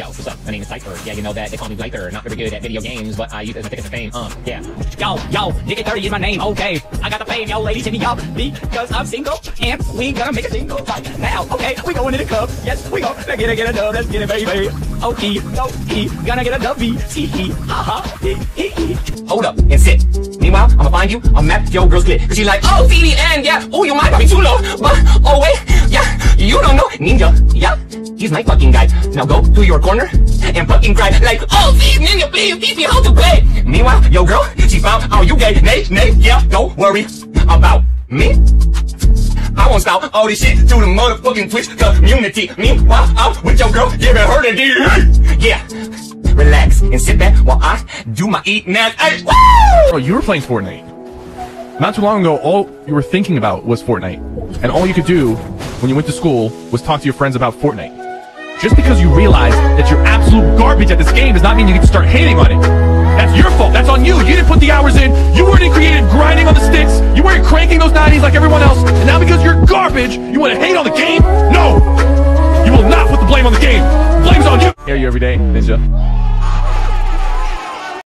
Yo, what's up? My name is Sypher. Yeah, you know that. They call me Viper. Not very good at video games, but I use it as a ticket to fame. Um, yeah. Yo, yo, Nicky 30 is my name, okay. I got the fame, yo, ladies, hit me up because I'm single and we gonna make a single fight now, okay? We going to the club, yes, we go. Let's get it, get a dub, let's get it, baby. Okay, okay, gonna get a dubby, hee hee, ha ha, hee hee hee. Hold up and sit. Meanwhile, I'ma find you. I'll map your girl's clit. Cause she's like, oh, and yeah, oh, you might be too low. But, oh, wait, yeah, you don't know. Ninja, yeah, he's my fucking guy. Now go to your corner and fucking cry. Like, oh, Phoebe, Ninja, please teach me how to play. Meanwhile, yo girl, she found out you gay. Nay, nay, yeah, don't worry about me. I won't stop all this shit to the motherfucking Twitch community. Meanwhile, I'm with your girl, giving her the D. Yeah. Relax and sit back while I do my eating at. Hey, woo! You were playing Fortnite. Not too long ago, all you were thinking about was Fortnite. And all you could do when you went to school was talk to your friends about Fortnite. Just because you realize that you're absolute garbage at this game does not mean you get to start hating on it. That's your fault. That's on you. You didn't put the hours in. You weren't created grinding on the sticks. You weren't cranking those 90s like everyone else. And now because you're garbage, you want to hate on the game? No! You will not put the blame on the game. Blame's on you. Hear you every day, Ninja.